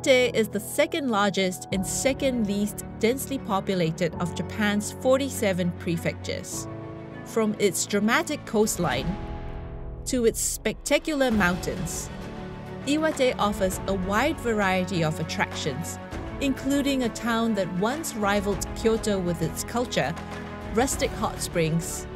Iwate is the second largest and second least densely populated of Japan's 47 prefectures. From its dramatic coastline to its spectacular mountains, Iwate offers a wide variety of attractions, including a town that once rivaled Kyoto with its culture, rustic hot springs,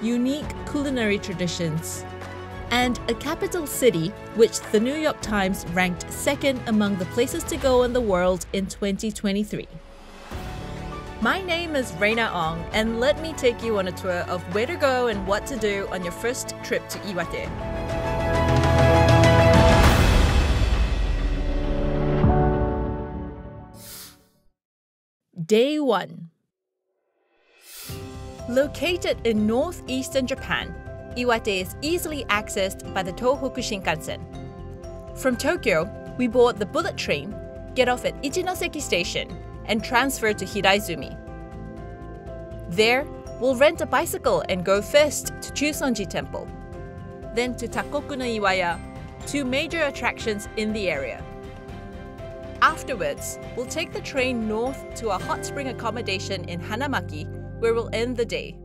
unique culinary traditions, and a capital city which the New York Times ranked second among the places to go in the world in 2023. My name is Raina Ong, and let me take you on a tour of where to go and what to do on your first trip to Iwate. Day 1 Located in northeastern Japan, Iwate is easily accessed by the Tohoku Shinkansen. From Tokyo, we board the bullet train, get off at Ichinoseki Station, and transfer to Hiraizumi. There, we'll rent a bicycle and go first to Chusonji Temple, then to Takkoku no Iwaya, two major attractions in the area. Afterwards, we'll take the train north to a hot spring accommodation in Hanamaki, where we'll end the day.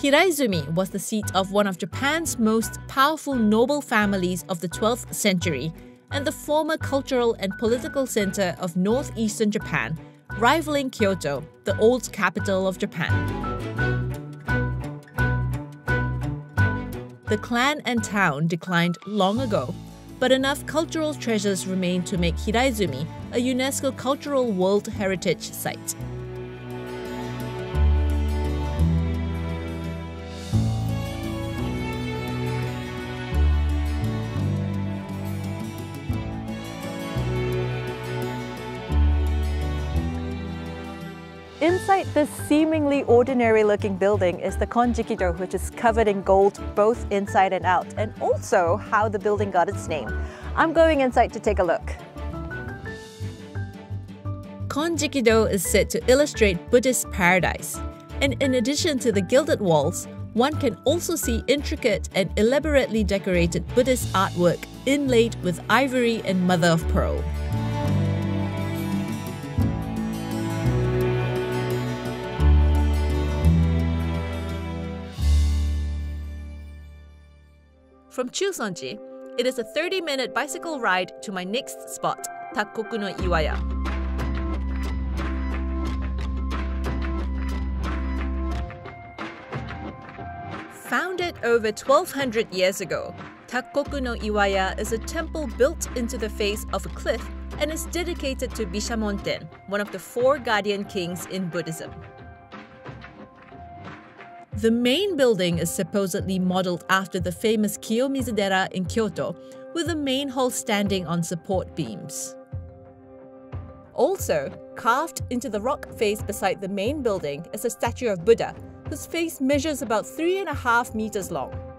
Hiraizumi was the seat of one of Japan's most powerful noble families of the 12th century and the former cultural and political center of northeastern Japan, rivaling Kyoto, the old capital of Japan. The clan and town declined long ago, but enough cultural treasures remain to make Hiraizumi a UNESCO Cultural World Heritage Site. Inside this seemingly ordinary looking building is the Konjikido, which is covered in gold both inside and out, and also how the building got its name. I'm going inside to take a look. Konjikido is said to illustrate Buddhist paradise, and in addition to the gilded walls, one can also see intricate and elaborately decorated Buddhist artwork inlaid with ivory and mother of pearl. From Chusonji, it is a 30 minute bicycle ride to my next spot, Takkoku no Iwaya. Founded over 1200 years ago, Takkoku no Iwaya is a temple built into the face of a cliff and is dedicated to Bishamonten, one of the four guardian kings in Buddhism. The main building is supposedly modeled after the famous Kiyomizu-dera in Kyoto, with the main hall standing on support beams. Also, carved into the rock face beside the main building is a statue of Buddha, whose face measures about three and a half meters long.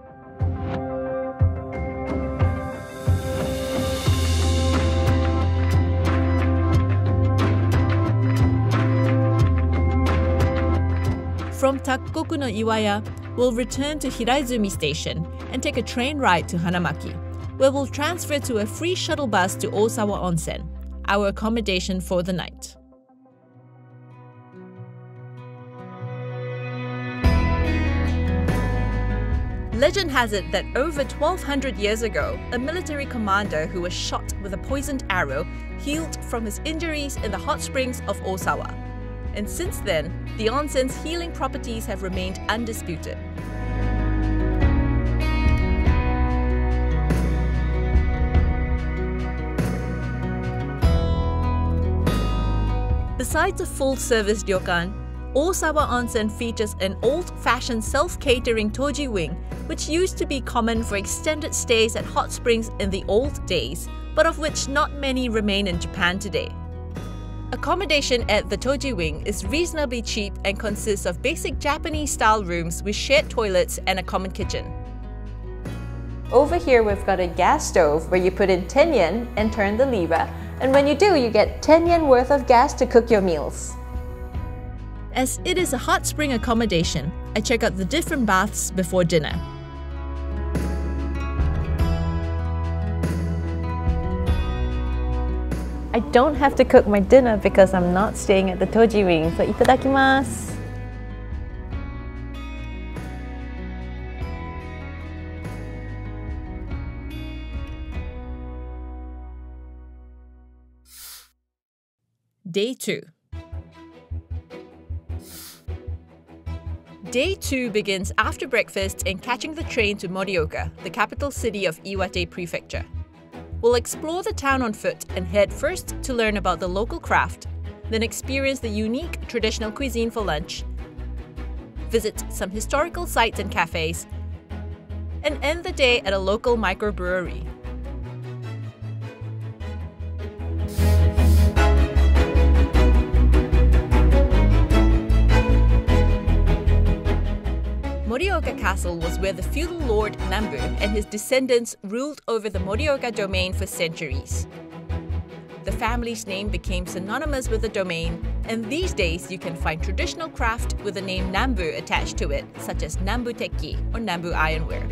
From Takkoku no Iwaya, we'll return to Hiraizumi Station and take a train ride to Hanamaki, where we'll transfer to a free shuttle bus to Osawa Onsen, our accommodation for the night. Legend has it that over 1200 years ago, a military commander who was shot with a poisoned arrow healed from his injuries in the hot springs of Osawa. And since then, the onsen's healing properties have remained undisputed. Besides a full-service ryokan, Osawa Onsen features an old-fashioned self-catering toji wing, which used to be common for extended stays at hot springs in the old days, but of which not many remain in Japan today. Accommodation at the Toji Wing is reasonably cheap and consists of basic Japanese-style rooms with shared toilets and a common kitchen. Over here we've got a gas stove where you put in 10 yen and turn the lever, and when you do, you get 10 yen worth of gas to cook your meals. As it is a hot spring accommodation, I check out the different baths before dinner. I don't have to cook my dinner because I'm not staying at the Toji Wing. So itadakimasu. Day 2 Day 2 begins after breakfast and catching the train to Morioka, the capital city of Iwate Prefecture. We'll explore the town on foot and head first to learn about the local craft, then experience the unique traditional cuisine for lunch, visit some historical sites and cafes, and end the day at a local microbrewery. Morioka Castle was where the feudal lord Nambu and his descendants ruled over the Morioka domain for centuries. The family's name became synonymous with the domain, and these days you can find traditional craft with the name Nambu attached to it, such as Nambu Tekki or Nambu Ironware.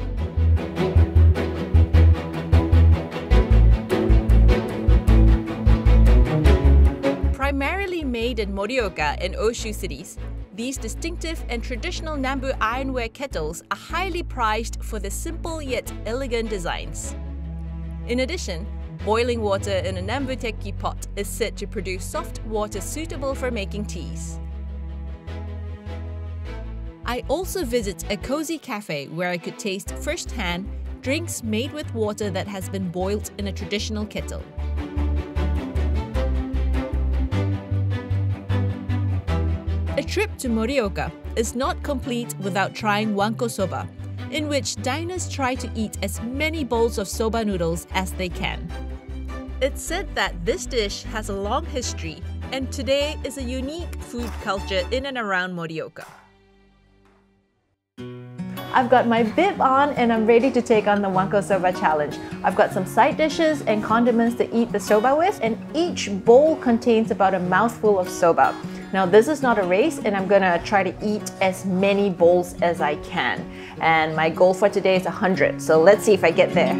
Primarily made in Morioka and Oshu cities, these distinctive and traditional Nambu ironware kettles are highly prized for their simple yet elegant designs. In addition, boiling water in a Nambu Tekki pot is said to produce soft water suitable for making teas. I also visit a cozy cafe where I could taste firsthand drinks made with water that has been boiled in a traditional kettle. Trip to Morioka is not complete without trying wanko soba, in which diners try to eat as many bowls of soba noodles as they can. It's said that this dish has a long history and today is a unique food culture in and around Morioka. I've got my bib on and I'm ready to take on the Wanko Soba challenge. I've got some side dishes and condiments to eat the soba with and each bowl contains about a mouthful of soba. Now this is not a race and I'm gonna try to eat as many bowls as I can. And my goal for today is 100, so let's see if I get there.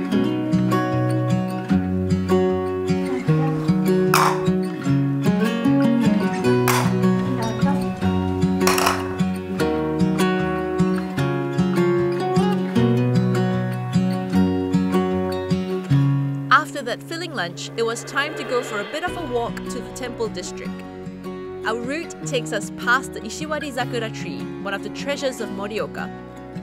After that filling lunch, it was time to go for a bit of a walk to the temple district. Our route takes us past the Ishiwari Zakura tree, one of the treasures of Morioka,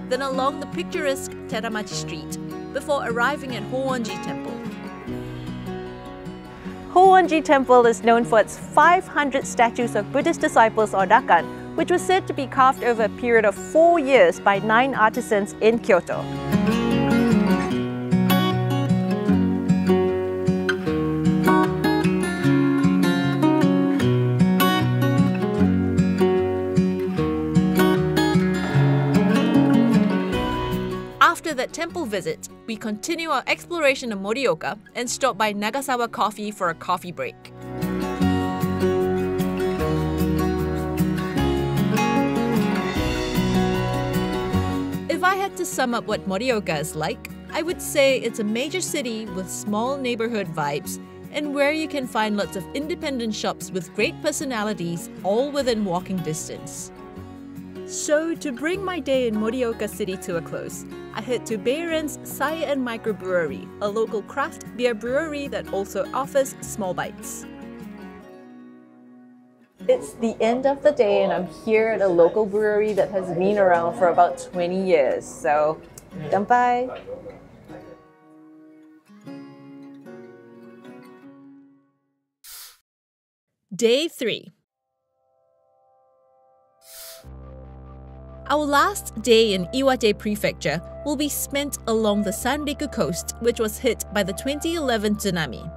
then along the picturesque Teramachi Street, before arriving at Hoonji Temple. Hoonji Temple is known for its 500 statues of Buddhist disciples or rakan, which was said to be carved over a period of four years by nine artisans in Kyoto. That temple visit, we continue our exploration of Morioka and stop by Nagasawa Coffee for a coffee break. If I had to sum up what Morioka is like, I would say it's a major city with small neighborhood vibes and where you can find lots of independent shops with great personalities all within walking distance. So, to bring my day in Morioka City to a close, I head to Bayron's Sai and Microbrewery, a local craft beer brewery that also offers small bites. It's the end of the day and I'm here at a local brewery that has been around for about 20 years. So, kanpai! Day 3 Our last day in Iwate Prefecture will be spent along the Sanriku coast, which was hit by the 2011 tsunami.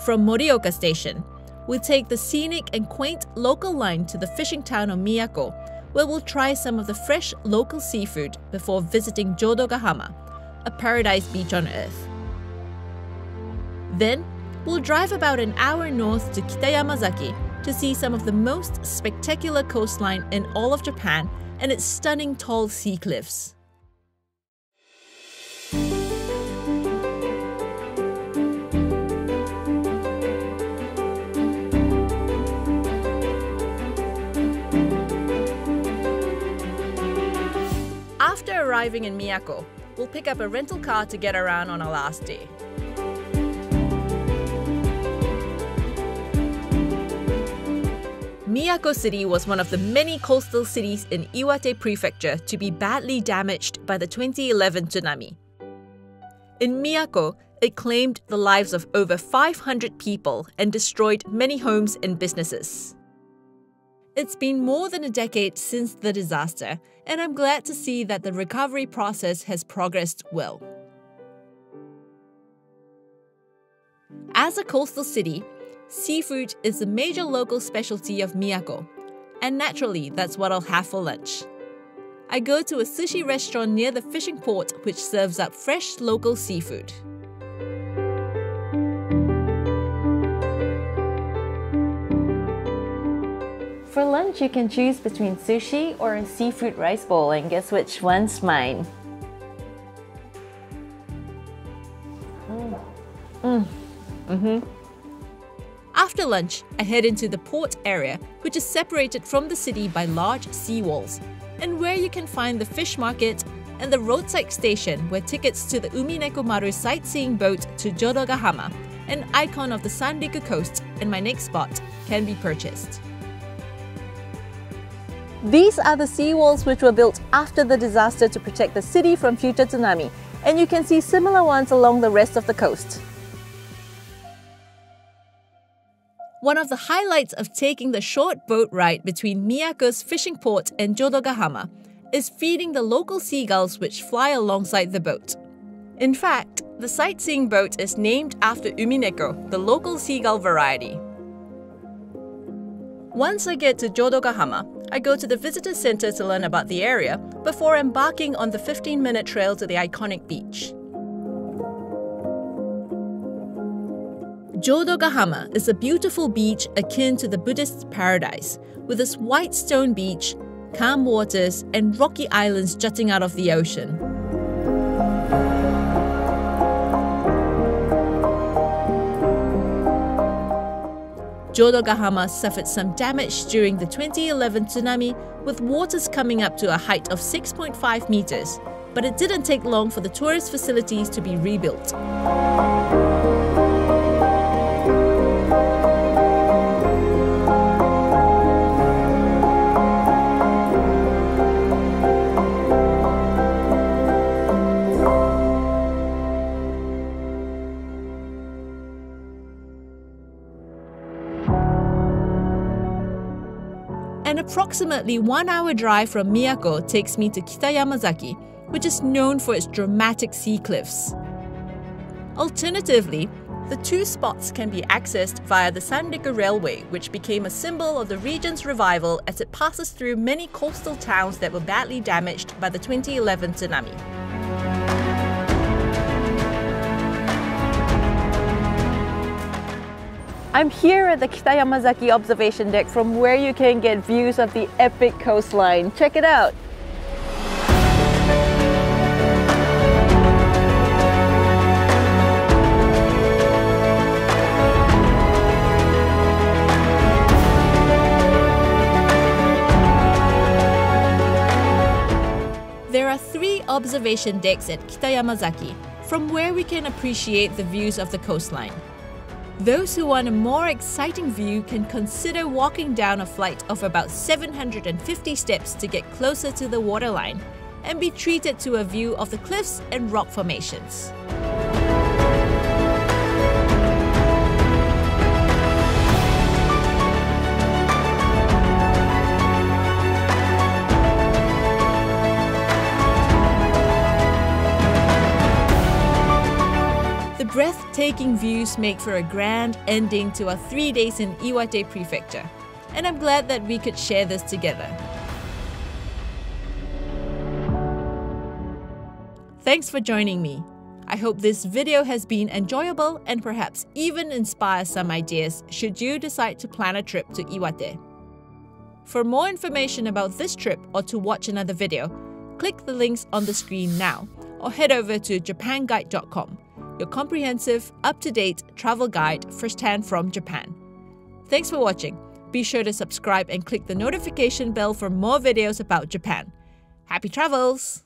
From Morioka Station, we take the scenic and quaint local line to the fishing town of Miyako, where we'll try some of the fresh local seafood before visiting Jodogahama, a paradise beach on earth. Then, we'll drive about an hour north to Kitayamazaki to see some of the most spectacular coastline in all of Japan and its stunning tall sea cliffs. After arriving in Miyako, we'll pick up a rental car to get around on our last day. Miyako City was one of the many coastal cities in Iwate Prefecture to be badly damaged by the 2011 tsunami. In Miyako, it claimed the lives of over 500 people and destroyed many homes and businesses. It's been more than a decade since the disaster, and I'm glad to see that the recovery process has progressed well. As a coastal city, Seafood is a major local specialty of Miyako, and naturally, that's what I'll have for lunch. I go to a sushi restaurant near the fishing port which serves up fresh local seafood. For lunch, you can choose between sushi or a seafood rice bowl, and guess which one's mine? Mm. Mm. Mm-hmm. After lunch, I head into the port area, which is separated from the city by large seawalls, and where you can find the fish market and the roadside station where tickets to the Umineko Maru sightseeing boat to Jodogahama, an icon of the Sanriku coast and my next spot, can be purchased. These are the seawalls which were built after the disaster to protect the city from future tsunami, and you can see similar ones along the rest of the coast. One of the highlights of taking the short boat ride between Miyako's fishing port and Jodogahama is feeding the local seagulls which fly alongside the boat. In fact, the sightseeing boat is named after Umineko, the local seagull variety. Once I get to Jodogahama, I go to the visitor center to learn about the area before embarking on the 15 minute trail to the iconic beach. Jodogahama is a beautiful beach akin to the Buddhist paradise, with its white stone beach, calm waters, and rocky islands jutting out of the ocean. Jodogahama suffered some damage during the 2011 tsunami, with waters coming up to a height of 6.5 meters, but it didn't take long for the tourist facilities to be rebuilt. Approximately one hour drive from Miyako takes me to Kitayamazaki, which is known for its dramatic sea cliffs. Alternatively, the two spots can be accessed via the Sanriku Railway, which became a symbol of the region's revival as it passes through many coastal towns that were badly damaged by the 2011 tsunami. I'm here at the Kitayamazaki observation deck from where you can get views of the epic coastline. Check it out! There are three observation decks at Kitayamazaki, from where we can appreciate the views of the coastline. Those who want a more exciting view can consider walking down a flight of about 750 steps to get closer to the waterline and be treated to a view of the cliffs and rock formations. Breathtaking views make for a grand ending to our three days in Iwate Prefecture, and I'm glad that we could share this together. Thanks for joining me. I hope this video has been enjoyable and perhaps even inspire some ideas should you decide to plan a trip to Iwate. For more information about this trip or to watch another video, click the links on the screen now or head over to japanguide.com your comprehensive, up to date travel guide firsthand from Japan. Thanks for watching. Be sure to subscribe and click the notification bell for more videos about Japan. Happy travels!